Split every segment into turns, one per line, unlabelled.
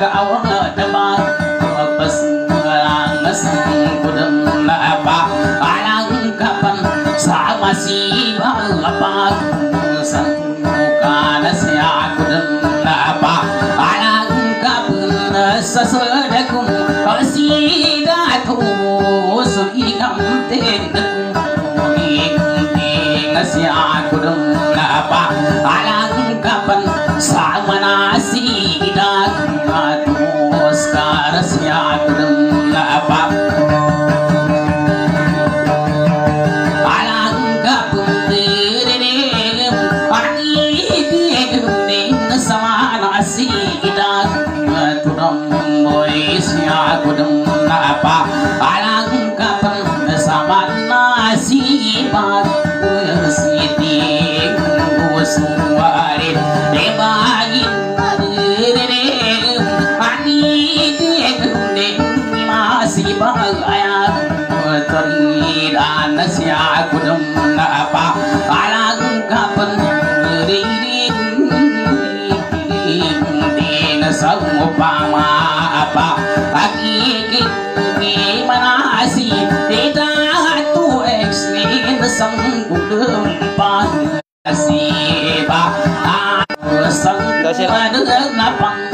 ga awa ta ba teridan sia kudem apa alang kapan ririn din sangupama apa? Lagi gimana sih tidak tu eks nin sang kudem pan sipa sang kudem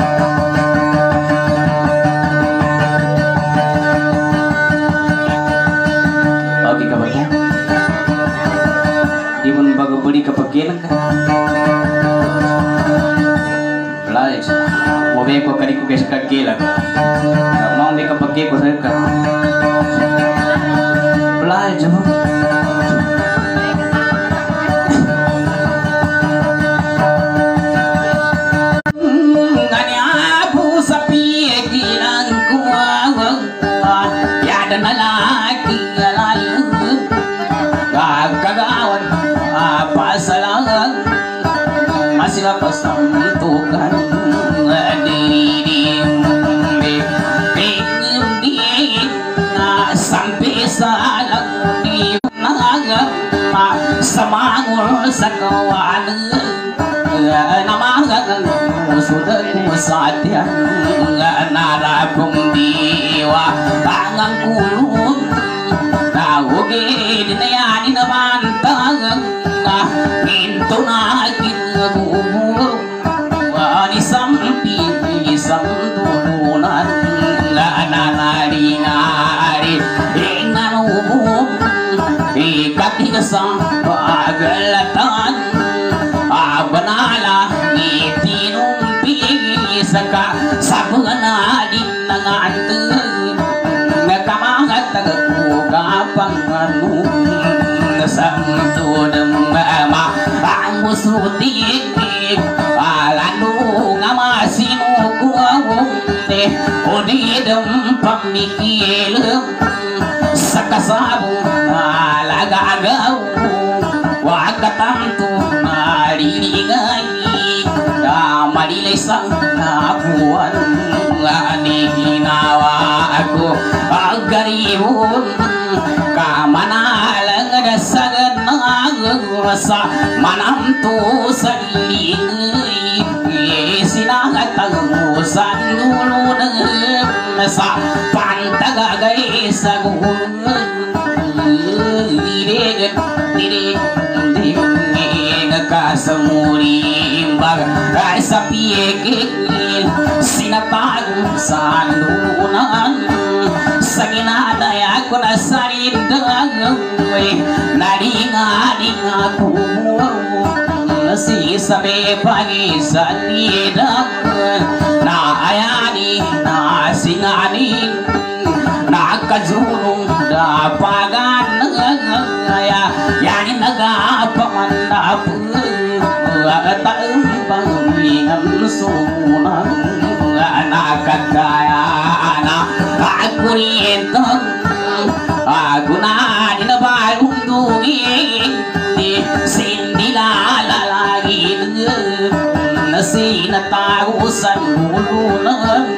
beli kepakian kan lah mau be ko kali ku kes kakila mau Ang di kapag ko sa ka. Belajar. Nganyabu Bantang Minto na kinaguburo Wani O di dem pamikil Sa kasabong alagagaw Wag katanto nalilingay Na malilay sa nabuwan Nga ginawa ako sa Manamto sa ilingay Sinangatagusan nulo na sa Pantagagay sa guhong Dirig, dirig, dirig Kasamuri imbag Ay sa piyekil Sinapag sa lunan Sa ginadaya ko na sa rindangoy Naringaling ako si sabe pagi sani dam na ayani na singani na kajunung da pagan ya. Yani naga pamanda pu ta bang ni am sunan na. Kadaya na akuri tong aguna ni na ba undu ni si Sinatagusan lulunan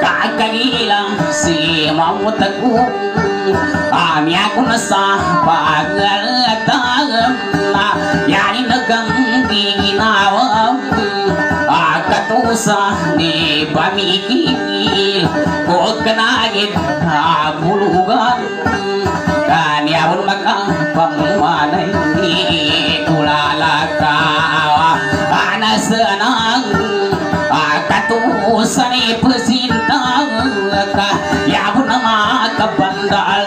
Kakagilang si mamutagung Kami ako na sa paglalatagan na Yani nagang ginawa Akatusa ni pamikil Huwag Akatusa ni pesintang ka Ya pun nama kabandal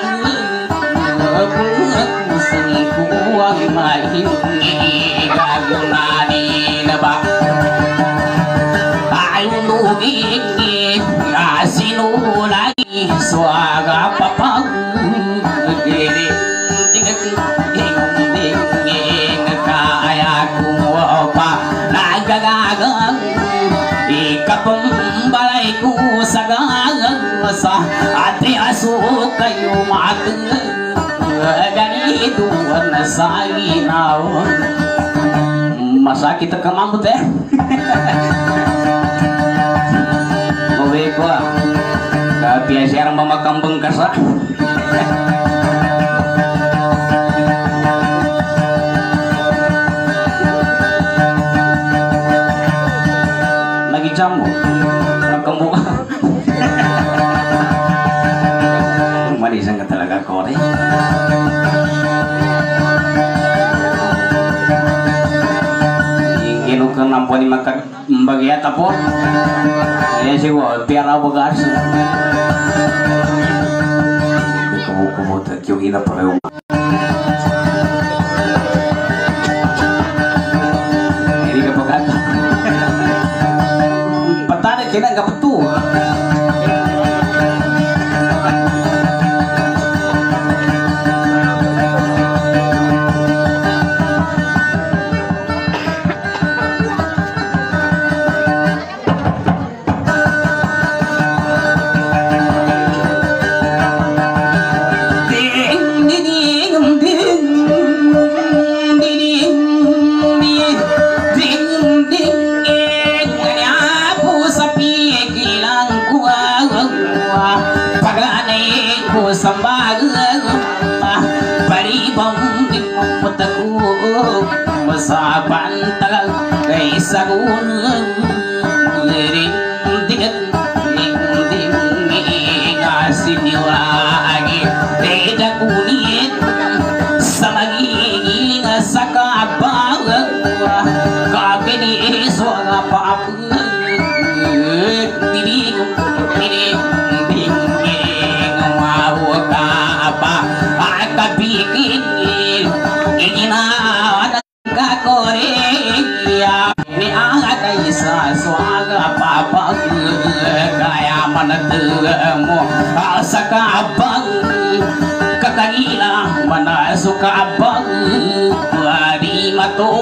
Sengkuang mahingi Kagunani naba Ayunuging Asinu lagi aso kayo magang Ganito na sa ginaw Masakit ang kamamot eh Mawi ko ah Kapiasya ang mamakambang makan Mbagya tapo Eh sigo Piara bagas Kubo-kubo Yung ina pa kayo Hindi ka pagkata ka patu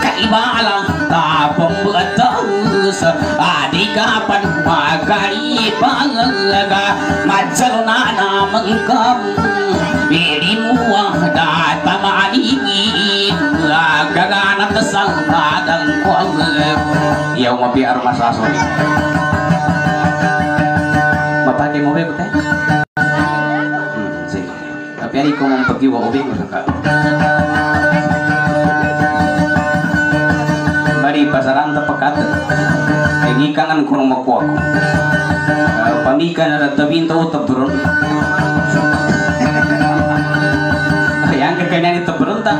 kaibala tapong batas adi kapan magari pangaga majaluna namang kam Bidi muang data maningin Gaganat sang padang kuang Iya mau biar mas aso Mapake mo ba teh? Hmm, sige. Tapi ari ko mong pagkiwa ubi mo saka. Pasaran ta pekat. Ini kangen kurang makuha ko. Pamikan na tabinto taburon. yang kekainan itu berontak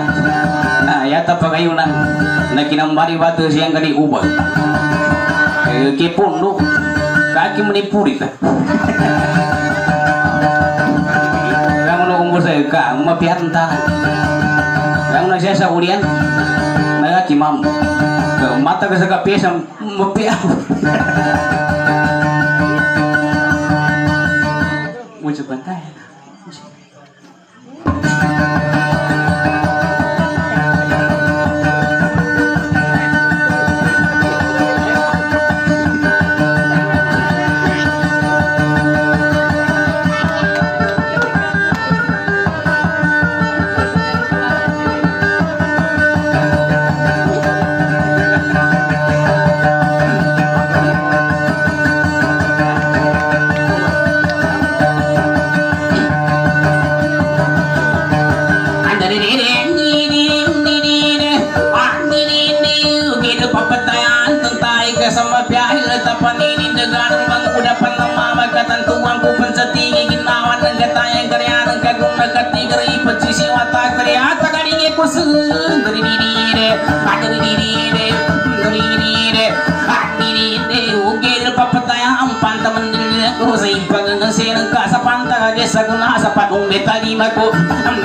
nah ya tapagayunan na kinambari batu siyang kani ubag eh, kipundo kaki menipuri ka kamu umur saya ka mapihat tangan kamu na siya sa ulian nagaki mam mata ka sa kapiesa mapihat mucho pantalla saguna sa patong metalima ko ang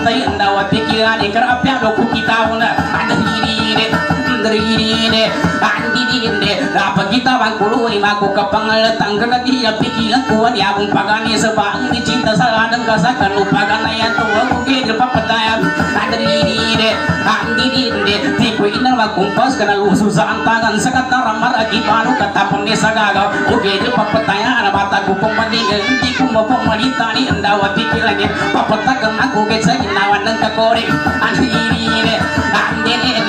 isa ng kani ginawa kumamut ko kani kumapamarintay ang dawa pikiran ikarapyado kukitaw na andalinine andalinine andalinine dapat kita bang kuluwi maku kapangalatang galagi ya pikiran kuwan yabong pagani sa baang ni cinta sa anang kasakan lupagan na yan tuwa kugil papatayan andalinine andalinine di ko inang magkumpas ka na luso sa antangan sa kataramar agibano katapon ni sa gagaw kugil papatayan na bata ko pumaligay hindi ko mapamalita ni ang dawa pikiran niya papatagan ako kay sa ginawa ng kakori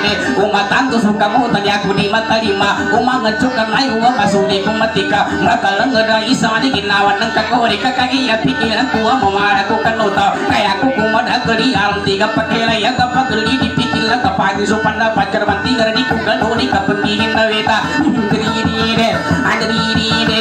andalinine andalinine umatando suka mo tanya ko di matalima umangacukan ay uwa masuli kong matika makalang nga isa ni ginawa ng kakori kakagiya pikiran ko ang mamara ko kanuta kaya ko kumadagari alam tiga pakilaya kapag di pikilan kapag supan na pacar mantigar di ko ganuni kapag dihin na weta ndirire andirire ndirire andirire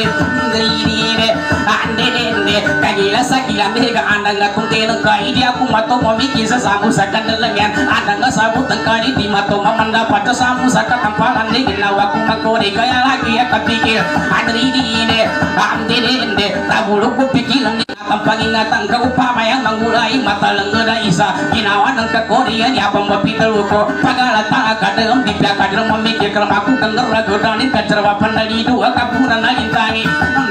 kagila sa kilami ka andang nga kung tinang kaidi ako mato mamiki sa samu sa kandalang yan andang nga sabot ng kani di mato mamanda pa sa samu sa katampalan ni ginawa ko magkori kaya lagi ya kapikir andirire andirire tabulog ko pikilan ni ang pangingatan ka upamayang mangulay mata lang na isa ginawa ng kakorian yapang mapital ko pagalata ka dalam di pia ka dalam mamikir kalau aku kang ngeragodanin ka cerwa panalidu akapunan na intangi ang garirire andere kagila sakit ang ginanat ko sa wala ikaw ang kusuli dua biwang kusuli tangi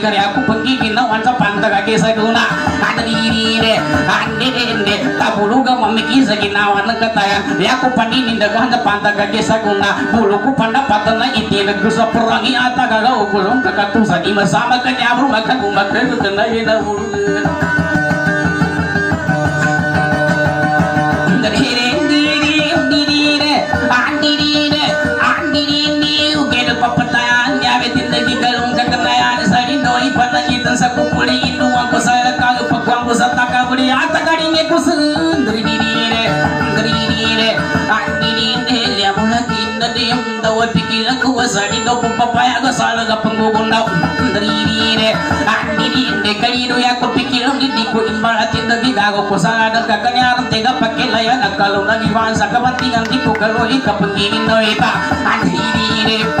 kari aku pergi ginawan sa pantaga kesa guna andere andere tabuluga mamikir sa ginawa ng kataya ya aku paninin daga na pantaga kesa guna bulu ko pandapatan na itinag ko sa perangi ata gagaw kulong kakatusa di masama kanya bro magkagumagal na yun na sa kupuli inuang ko sa kagapagwang ko sa takabuli at tagaringi ko sa ndrinire ndrinire andinire liya mula kinda dim dawa pikiran ko sa di daw pupapaya ko sa laga panggugundaw ndrinire andinire kalino ya ko pikiran di di ko imbala tinda gigago ko sa adang kakanyaran tega pakilayan akalo na giwan sa kabantingan di ko kaloi kapagingin na ita andinire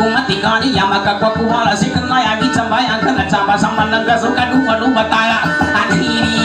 ilang mo Tikuli ko matikani Ya makakwakuwala Si kanaya Bitsambayan ka na Tsamba sa manangga Suka duwa duwa tala Ano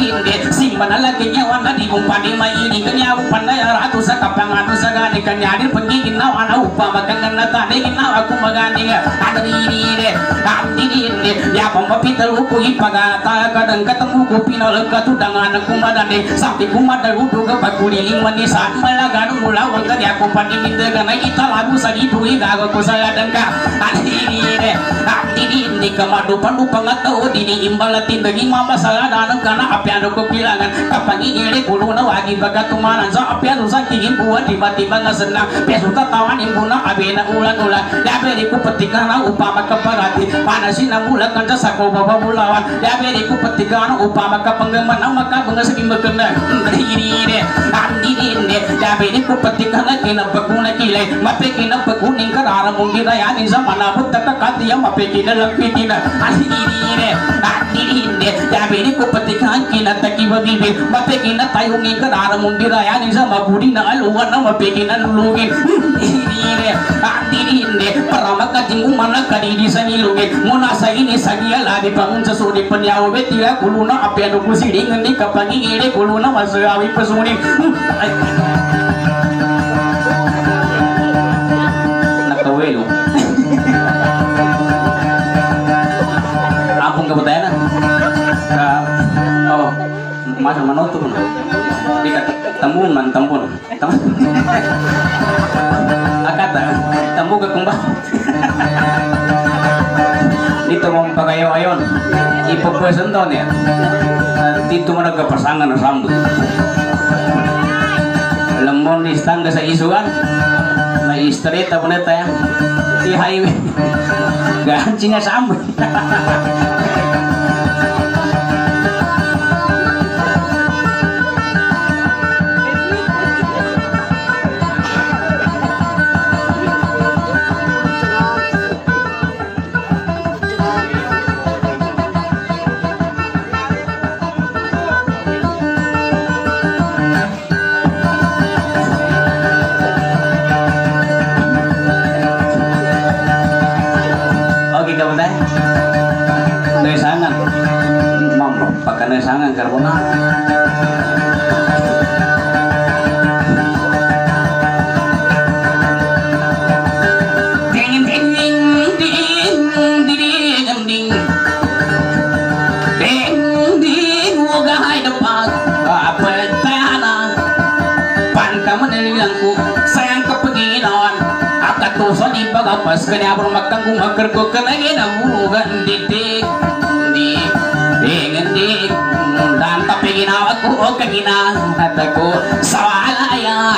irire Amdirende Simba na lagi niya Wanda di kong pandi maili Kanya upanay Ratu sa kapangano sa gani Kanya din pagiginaw Ana upa Magkangan na tani Ginaw ako magani Ano irire Amdirende Ya pamapital ko Ipagata Kadang ketemu ko Pinalag katudangan Ang kumadani Sampai kumadal Udo kapag kuliling Manisan Malagan Mulawang Kanya ko Pandimindagan Ay italago sa itu Igago ko sa ladang ka Ano irire Amdirende Kamadupan upang atao Dini imbalatin Daging mamasalanan Kana apyano ko bilangan Kapag iili Pulo na wagi baga tumanan. Sa apyano sa kingin buwan Tiba-tiba nga senang Peso tatawan Imbuna Abi na ulan-ulan Daberi ko petikana Upama kaparati Panasin na mula Kanta sa ko bababulawan Daberi ko petikana Upama kapanggaman Ang makabanga sa kimbagana Ndirire Andirinde Daberi ko petikana Kinapaguna kilay Mapikina paguning karara mong girayanin Sa manabot na kakatiya Mapikina lang pitina Andirire Andirinde Daberi ko petikana na takibadibi mapeki na tayungi ka naramundira yani sa maguri na aluwa na mapeki na nulugi dire adirinde paramaka tingu mana kadiri sani lugi mona sagini sagia ladi pangunsa sodi panyawo betira kuluna apyanu kusiding ni kapangi ire kuluna masawi pasuni Masa manuto mo Di ka man tambun Tambun Akata Tambu ka kumba Dito mong pagayo ayon Ipagpwesan daw niya Dito mo nagkapasangan ng sambo Alam mo ni stanga sa isugan May street ako na tayo Di highway. Gansi nga magtanggung Agkarko ka na ginabugan Ditik Di Ding ding Dan tapi ginawa ko O kagina At ako Sa walaya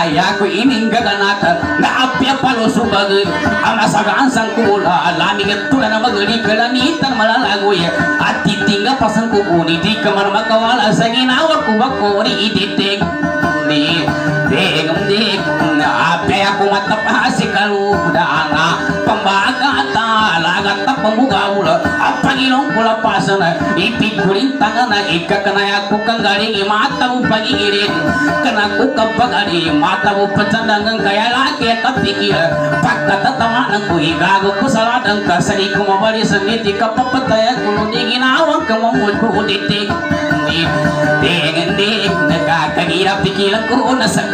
na ya ko ining gaganata na apya palo subag ang asagaan sang kula alami gatula na magli kalanitan malalagoy at titinga pasang kukuni di kamar makawala sa ginawa ko bakori ititig talaga tapamugawula ang Panginoon ko lapasan na ipigurin tanga na ikakanaya ko kang galing imata mo pagigirin kana ko kapag ari mata mo patsandangan kaya laki at kapikil pagkatatawanan ko igago ko sa ladang ka sa di ko mabali sa niti kapapataya ko di ginawang kamamod ko uditig hindi hindi nagkakagirap pikilan ko na sa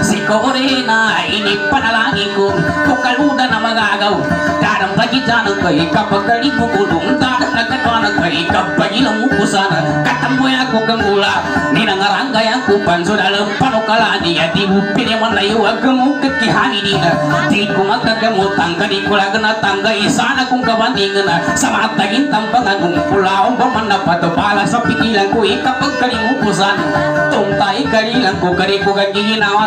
si Kore na inipanalangin ko kung kaluda na magagaw darang pagitan ko kapag kalipo ko dum darang nagkatuan ko kapag ilang upusan katamboy ako kang ula ninangarangay ako panso dalam panukala niya di mo piniman layo mo kakihani di na di ko magkagamutang ka di ko lang natangga isana kong kabandingan sa matagin tampangan kong pulaong ba man napatupala sa ko ko ko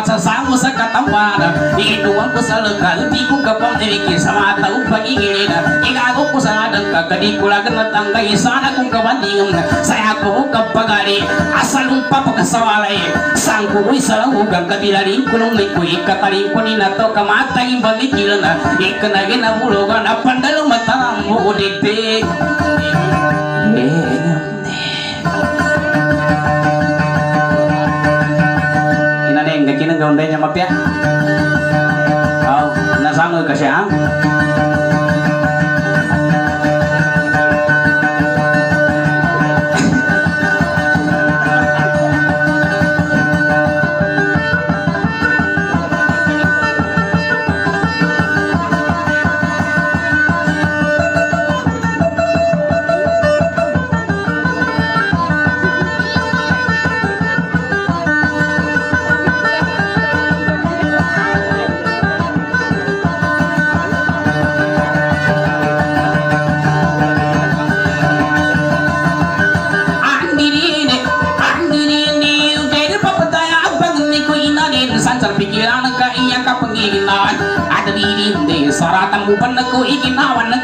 sa samo sa katampan iinuwan ko sa lokal di ko kapamdiriki sa mata upang igilin igago ko sa adang kakadi ko lang natangga isana kong kabandingan saya ko kapagari asalong papakasawalay sang kumoy sa langugang kabilaring kulong may kuy kataling ko ni nato kamataging balikilan ikanagin na bulogan na ulitig Inaneng gakin ang gaunday niya mapya. Oh, nasangol ka siya.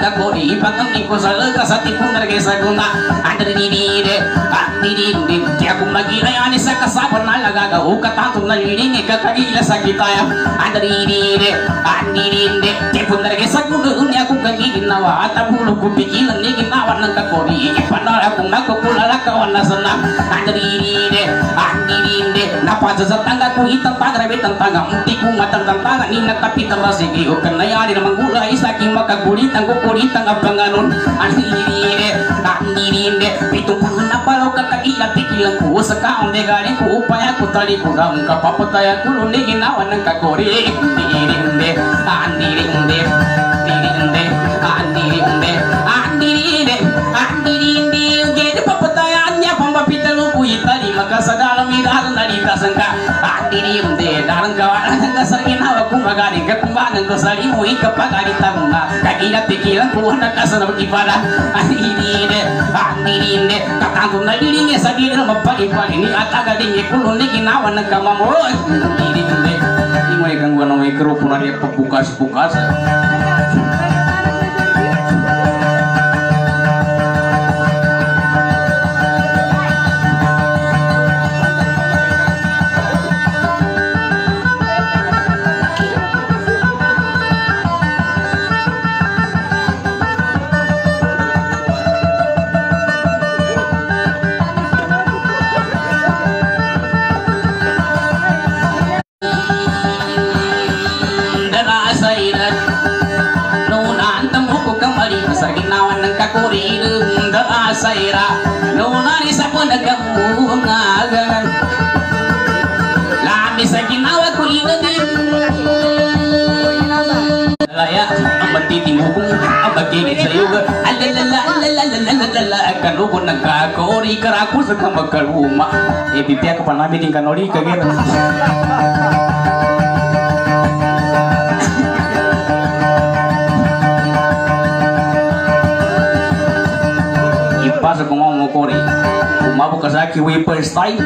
Ikinawan nagko ipangang ko sa lega sa tipon narge sa guna andirine andirin de kaya kung magirayani sa kasapan na lagaga o katatong naliling kakagila sa kitaya andirine andirin de tipon narge sa guna unya kung kaginawa at abulo ko pikilan ni ginawan nagkakori ipanara kung nagkukulala kawan na sana andirine andirine napazazatanga ko itang tagrabe tantanga unti ko matang tantanga ni nagkapitan na sige o kanayari na manggula isa king makagulit ang kukulit ang abanganon andirine andirine pitong pangan na palaw kakagila pikilan ko sa kaon de galing ko upaya ko tali ko ram kapapataya ko lundi ginawa ng kakori andirine andirine andirine andirine magkasagalang idaran na litasan ka andiri unde darang kawalan ng kasar ginawa kong magaling katumbangan ko sa limo ikapagalitan na kagila pikilan ko na kasar na ipada andiri inde andiri inde katangkong na lilingi sa dili na mapalipali ni atagaling ikulong ni ginawa ng kakurilong dala sa ira Nuna ni sa po nagamungagan Lami sa ginawa ko inagin Laya ang matitimuhong ang magiging sa iyo Alalala, alalala, kanubo ng kakori Karako sa kamagkaluma Eh, bibiyako pa namin yung kanori kagyan Ipasa ko mga mukori Umabot ka sa akin, we first time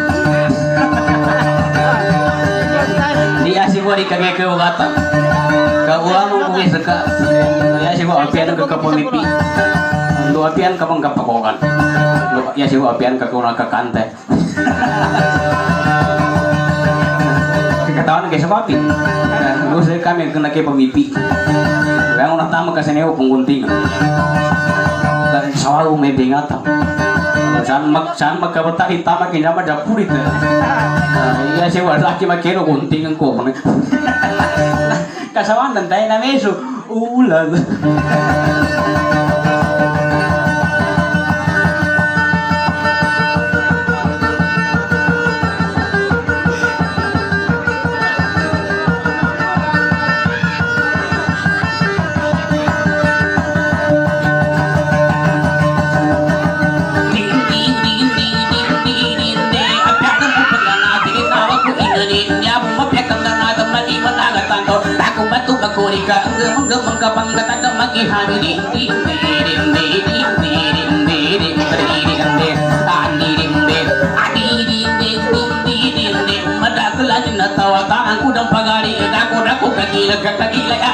Dia si gua dikagak ke kata. Ka uang kuwi saka. Ya si gua apian ke kapamipi. Lu apian ka bang kapakokan. Ya si gua apian ka kuna ka kante. Kekatawan kayak sepapi. Saya kami kena ke pemipi. Yang orang tamu kasih newo penggunting. Dan selalu may bingatan. Saan mag saan magkabata itama kinama dapurit. Iya sih wala laki makino gunting ko. Kasawan dan tayo na meso. Ulag.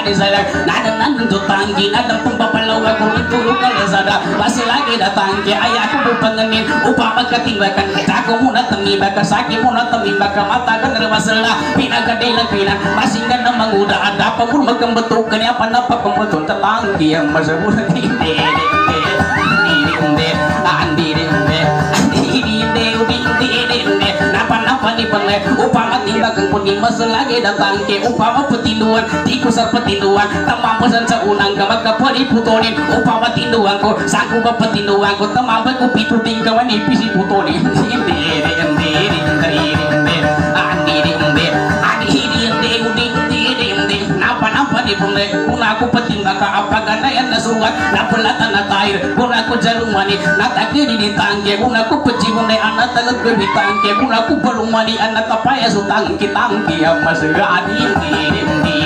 Kakagila Adi saya Nada nandu tanggi Nada pembapalaw ako Ituro ka lazada lagi datang Kaya ayah ko bupanganin Upang magkatibakan Dako muna tamiba Kasaki muna tamiba Kamata ka narwasala Pinagadilang pina Masinggan na manguda Ada pa pun magkambetukan Ya panapapambetul Tatanggi Yang masabulan Hindi Hindi Hindi ni pangle upama timbakan pun di maselagi datang ke upama petinduan di kusar petinduan tamampasan sa unang gamag kapari putonin upama tinduan ko ba petinduan ko tamambay ko pituting kawan ipisi putonin hindi hindi hindi napa-napa ni pangle kung ako patimbang ka apagana yan na napulatan na kung ako jalumani natakiri ni tangke kung ako pejibon na anak talag tangke kung ako balumani anak tapaya su tangki tangki yang masega adi di di di di di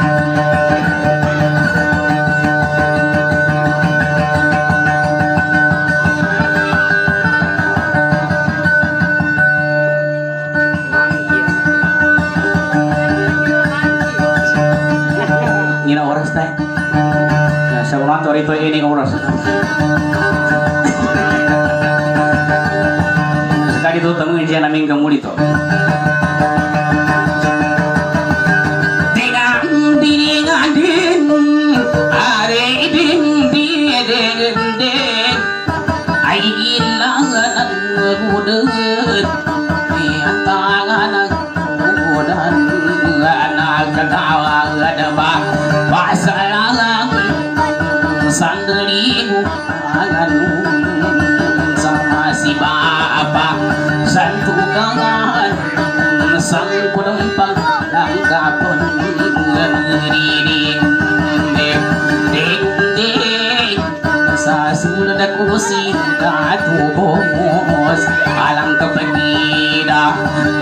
katubumus alang kepegida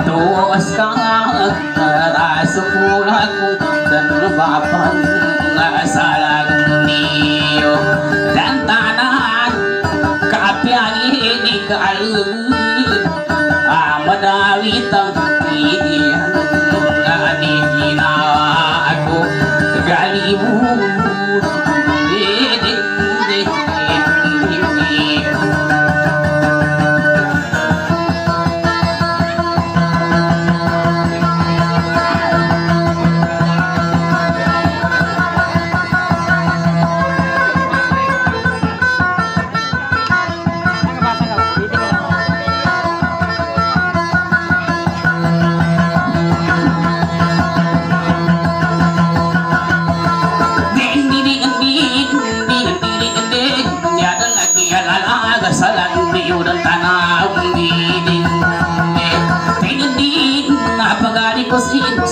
tuos kangak rasukulaku dan rubapan ngasalag niyo. Dan tanahan kapian ini kalun amadawitang ah, idian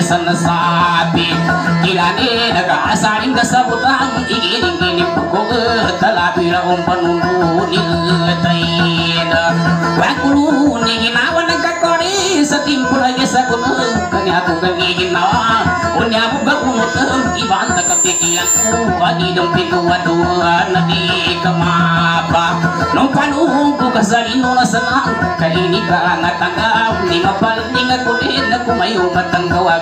sabi Kilani nag-aasaling kasabutang Igiling-giling ko Talabira kong panununin Tayin Wakulunin Ginawa nagkakori Sa timpuragi sa kunong Kanya ko kang ginawa Unya mo ba kumutang Ibang nagkapikilan ko Agidang pinuwaduan Na di ka mapa Nung panuhong ko kasalino na sanang Kaini ka nga tangaw Ni mapaling ako din Na kumayo matanggaw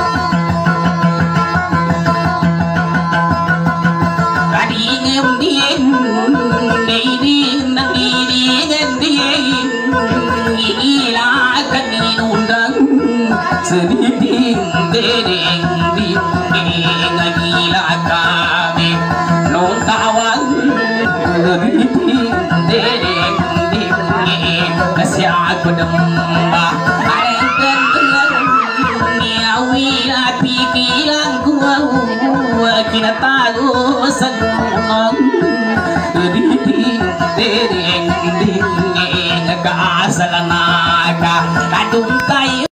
kaasalanaga Kadung tayo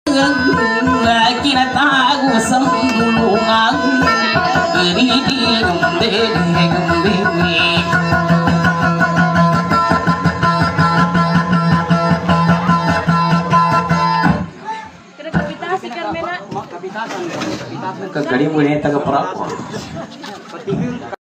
kinatago sa gulungan Diding, diding, ding
Kena kapita si Carmena.
Kagaling mo na yung taga-parako